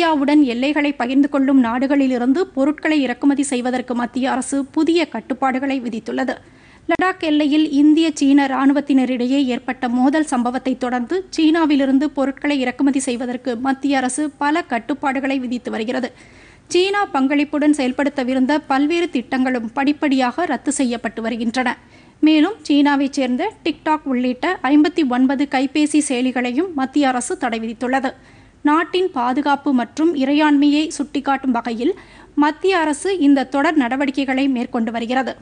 இந்தியாவுடன் எல்லைகளை பகிர்ந்து கொள்ளும் நாடுகளிலிருந்து பொருட்களை இறக்குமதி செய்வதற்கு மத்திய அரசு புதிய கட்டுப்பாடுகளை விதித்துள்ளது. லடாக் எல்லையில் இந்திய சீன ராணுவத்தினரிடையே ஏற்பட்ட மோதல் சம்பவத்தை தொடர்ந்து சீனாவிலிருந்து பொருட்களை இறக்குமதி செய்வதற்கு மத்திய அரசு பல கட்டுப்பாடுகளை விதித்து வருகிறது. சீனா பங்களிப்புடன் செயல்படுத்தவிருந்த பல்வேறு திட்டங்களும் படிப்படியாக ரத்து செய்யப்பட்டு வருகின்றன. மேலும் சீனாவைச் சேர்ந்த டிக்டாக் உள்ளிட்ட ஐம்பத்தி ஒன்பது கைபேசி செயலிகளையும் மத்திய அரசு தடை விதித்துள்ளது. நாட்டின் பாதுகாப்பு மற்றும் இறையாண்மையை சுட்டிக்காட்டும் வகையில் மத்திய அரசு இந்த தொடர் நடவடிக்கைகளை மேற்கொண்டு வருகிறது.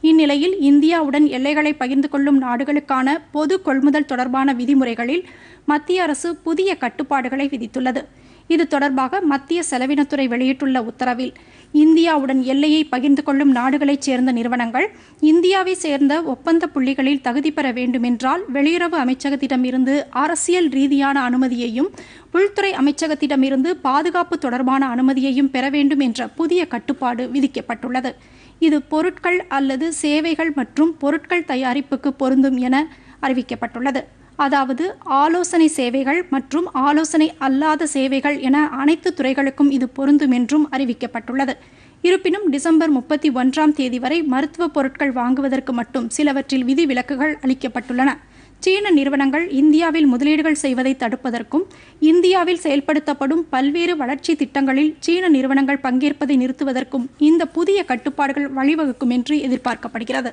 இந்நிலையில் இந்தியாவுடன் எல்லைகளை பகிர்ந்து கொள்ளும் நாடுகளுக்கான பொது கொள்முதல் தொடர்பான விதிமுறைகளில் மத்திய அரசு புதிய கட்டுப்பாடுகளை விதித்துள்ளது. இது தொடர்பாக மத்திய செலவினத்துறை வெளியிட்டுள்ள உத்தரவில் இந்தியாவுடன் எல்லையை பகிர்ந்து கொள்ளும் நாடுகளைச் சேர்ந்த நிறுவனங்கள் இந்தியாவை சேர்ந்த ஒப்பந்த புள்ளிகளில் தகுதி பெற வேண்டுமென்றால் வெளியுறவு அமைச்சகத்திடமிருந்து அரசியல் ரீதியான அனுமதியையும் உள்துறை அமைச்சகத்திடமிருந்து பாதுகாப்பு தொடர்பான அனுமதியையும் பெற வேண்டும் என்ற புதிய கட்டுப்பாடு விதிக்கப்பட்டுள்ளது. இது பொருட்கள் அல்லது சேவைகள் மற்றும் பொருட்கள் தயாரிப்புக்கு பொருந்தும் என அறிவிக்கப்பட்டுள்ளது. அதாவது ஆலோசனை சேவைகள் மற்றும் ஆலோசனை அல்லாத சேவைகள் என அனைத்து துறைகளுக்கும் இது பொருந்தும் என்றும் அறிவிக்கப்பட்டுள்ளது. இருப்பினும் டிசம்பர் முப்பத்தி ஒன்றாம் தேதி வரை மருத்துவ பொருட்கள் வாங்குவதற்கு மட்டும் சிலவற்றில் விதிவிலக்குகள் அளிக்கப்பட்டுள்ளன. சீன நிறுவனங்கள் இந்தியாவில் முதலீடுகள் செய்வதை தடுப்பதற்கும் இந்தியாவில் செயல்படுத்தப்படும் பல்வேறு வளர்ச்சி திட்டங்களில் சீன நிறுவனங்கள் பங்கேற்பதை நிறுத்துவதற்கும் இந்த புதிய கட்டுப்பாடுகள் வழிவகுக்கும் என்று எதிர்பார்க்கப்படுகிறது.